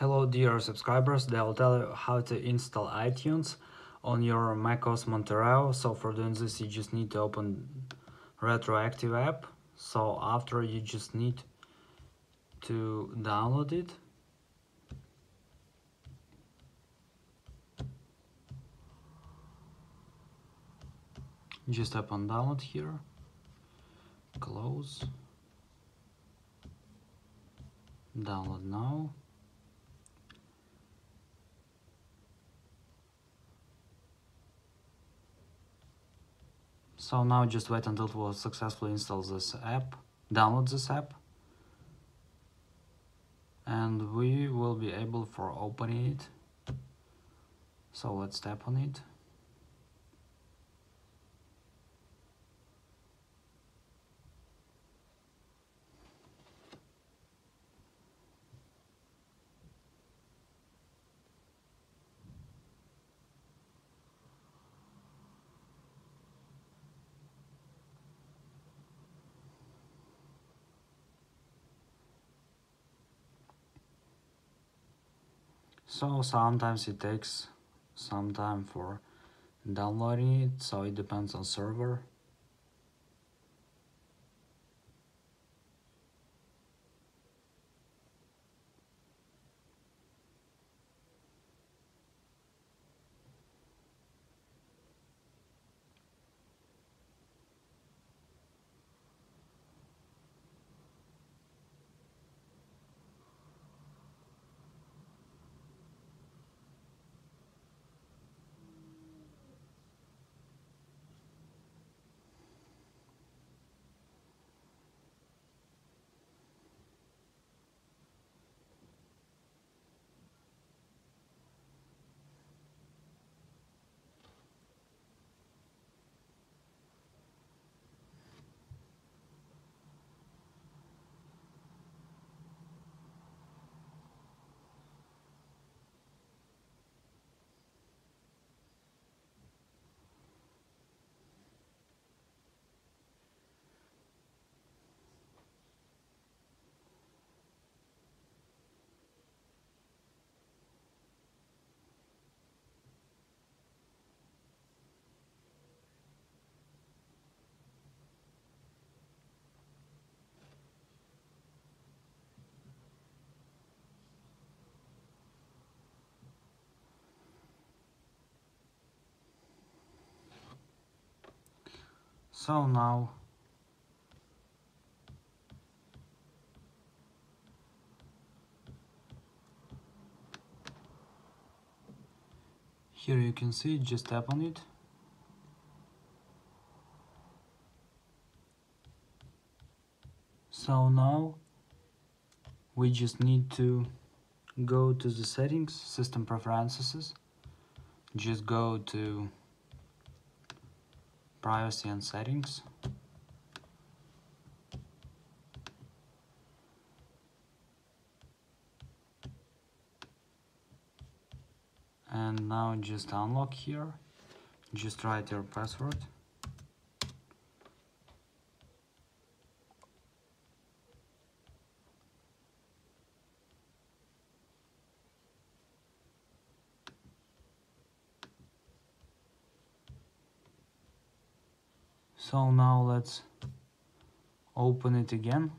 Hello dear subscribers, they will tell you how to install iTunes on your macOS Monterey. So for doing this you just need to open retroactive app. So after you just need to download it. Just on download here, close, download now. So now just wait until it will successfully install this app, download this app. And we will be able for opening it. So let's tap on it. So sometimes it takes some time for downloading it so it depends on server So now here you can see just tap on it. So now we just need to go to the settings system preferences. Just go to privacy and settings. And now just unlock here. Just write your password so now let's open it again.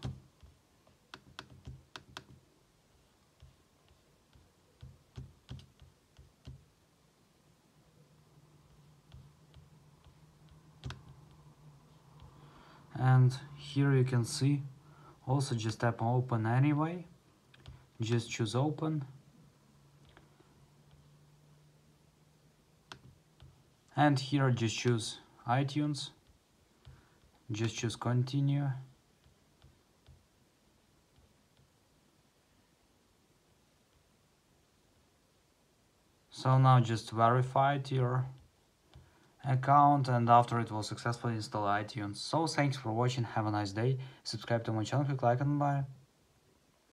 And here you can see also just tap open anyway. Just choose open. And here just choose iTunes just choose continue so now just verify your account and after it will successfully install iTunes. So thanks for watching, have a nice day, subscribe to my channel, click like and bye.